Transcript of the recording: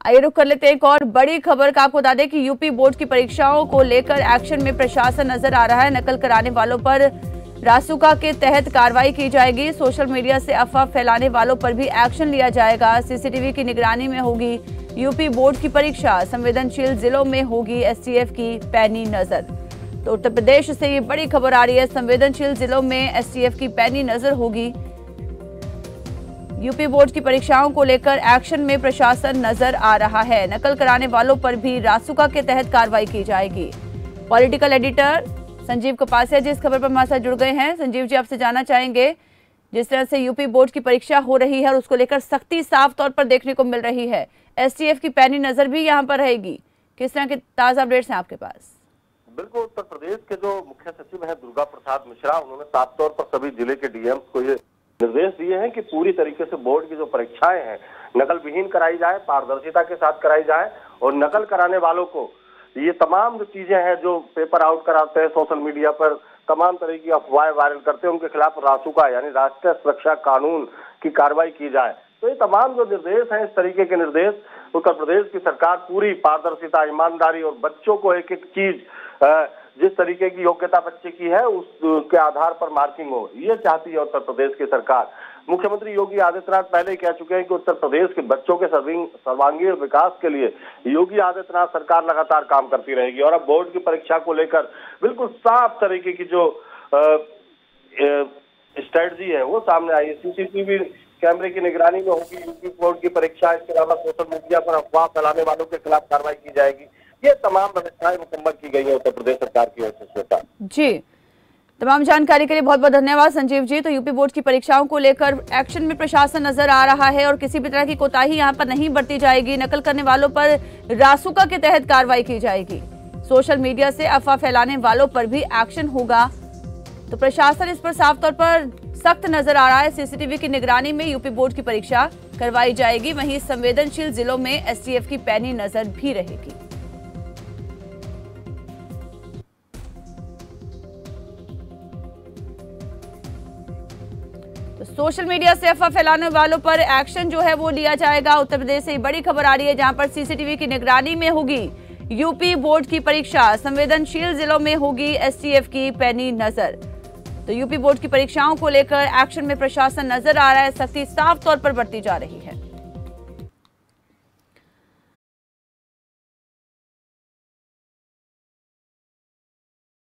आइए रुक कर लेते हैं एक और बड़ी खबर का आपको बता दें कि यूपी बोर्ड की परीक्षाओं को लेकर एक्शन में प्रशासन नज़र आ रहा है। नकल कराने वालों पर रासुका के तहत कार्रवाई की जाएगी। सोशल मीडिया से अफवाह फैलाने वालों पर भी एक्शन लिया जाएगा। सीसीटीवी की निगरानी में होगी यूपी बोर्ड की परीक्षा। संवेदनशील जिलों में होगी एसटीएफ की पैनी नज़र। तो उत्तर प्रदेश से ये बड़ी खबर आ रही है। संवेदनशील जिलों में एसटीएफ की पैनी नज़र होगी। यूपी बोर्ड की परीक्षाओं को लेकर एक्शन में प्रशासन नज़र आ रहा है। नकल कराने वालों पर भी रासुका के तहत कार्रवाई की जाएगी। पॉलिटिकल एडिटर संजीव कपासिया जी, इस खबर पर हमारे जुड़ गए हैं। संजीव जी, आपसे जानना चाहेंगे, जिस तरह से यूपी बोर्ड की परीक्षा हो रही है और उसको लेकर सख्ती साफ़ तौर पर देखने को मिल रही है। एसटीएफ की पैनी नज़र भी यहाँ पर रहेगी। किस तरह के ताज़ा अपडेट्स हैं आपके पास? बिल्कुल, उत्तर प्रदेश के जो मुख्य सचिव है, दुर्गा प्रसाद मिश्रा, उन्होंने साफ़ तौर पर सभी ज़िले के डीएम्स को ये निर्देश दिए हैं कि पूरी तरीके से बोर्ड की जो परीक्षाएँ हैं नकल विहीन कराई जाए, पारदर्शिता के साथ कराई जाए और नकल कराने वालों को ये तमाम जो चीज़ें हैं जो पेपर आउट कराते हैं सोशल मीडिया पर तमाम तरह की अफवाहें वायरल करते हैं, उनके खिलाफ रासुका, यानी राष्ट्रीय सुरक्षा कानून की कार्रवाई की जाए। तो ये तमाम जो निर्देश हैं, इस तरीके के निर्देश, उत्तर प्रदेश की सरकार पूरी पारदर्शिता, ईमानदारी और बच्चों को एक एक चीज़ जिस तरीके की योग्यता बच्चे की है, उसके आधार पर मार्किंग हो ये चाहती है उत्तर प्रदेश की सरकार। मुख्यमंत्री योगी आदित्यनाथ पहले कह चुके हैं कि उत्तर प्रदेश के बच्चों के सर्विंग, सर्वांगीण विकास के लिए योगी आदित्यनाथ सरकार लगातार काम करती रहेगी और अब बोर्ड की परीक्षा को लेकर बिल्कुल साफ़ तरीके की जो स्ट्रेटजी है, वो सामने आई है। सीसीटीवी कैमरे की निगरानी में होगी यूपी बोर्ड की परीक्षा, इसके अलावा सोशल मीडिया पर अफवाह फैलाने वालों के खिलाफ कार्रवाई की जाएगी। ये तमाम व्यवस्थाएँ मुकम्मल की गई है उत्तर प्रदेश सरकार की ओर से श्वेता जी। तमाम जानकारी के लिए बहुत बहुत धन्यवाद संजीव जी। तो यूपी बोर्ड की परीक्षाओं को लेकर एक्शन में प्रशासन नज़र आ रहा है और किसी भी तरह की कोताही यहाँ पर नहीं बरती जाएगी। नकल करने वालों पर रासुका के तहत कार्रवाई की जाएगी। सोशल मीडिया से अफवाह फैलाने वालों पर भी एक्शन होगा। तो प्रशासन इस पर साफ़ तौर पर सख्त नज़र आ रहा है। सीसीटीवी की निगरानी में यूपी बोर्ड की परीक्षा करवाई जाएगी। वहीं संवेदनशील जिलों में एसटीएफ की पैनी नज़र भी रहेगी। सोशल मीडिया से अफवाह फैलाने वालों पर एक्शन जो है वो लिया जाएगा। उत्तर प्रदेश से बड़ी खबर आ रही है, जहाँ पर सीसीटीवी की निगरानी में होगी यूपी बोर्ड की परीक्षा। संवेदनशील जिलों में होगी एसटीएफ की पैनी नज़र। तो यूपी बोर्ड की परीक्षाओं को लेकर एक्शन में प्रशासन नज़र आ रहा है, सख्ती साफ़ तौर पर बढ़ती जा रही है।